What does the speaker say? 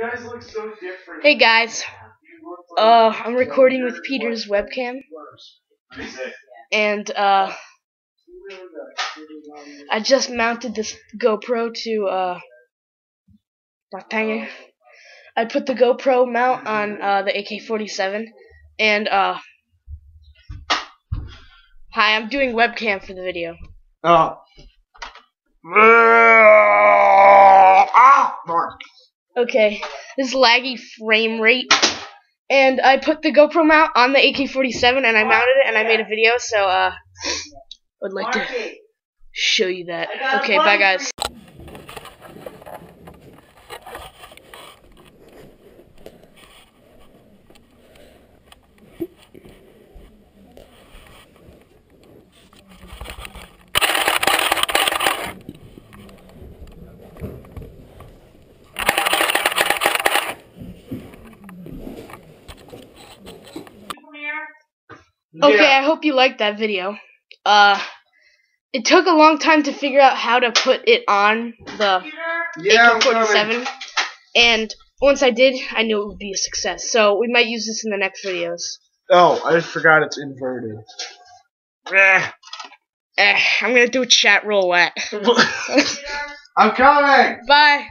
guys look so different. Hey guys, You look like uh, I'm recording with Peter's webcam, and uh, I just mounted this GoPro to uh, my hanger. I put the GoPro mount on uh, the AK-47, and uh, hi, I'm doing webcam for the video. Oh. Okay, this laggy frame rate. And I put the GoPro mount on the AK-47 and I mounted it and I made a video, so uh, I would like to show you that. Okay, bye guys. Okay, Yeah. I hope you liked that video. Uh, it took a long time to figure out how to put it on the Yeah, I'm. AK-47, and once I did, I knew it would be a success. So we might use this in the next videos. Oh, I just forgot it's inverted. Eh, eh, I'm gonna do a chat roulette. I'm coming! Bye.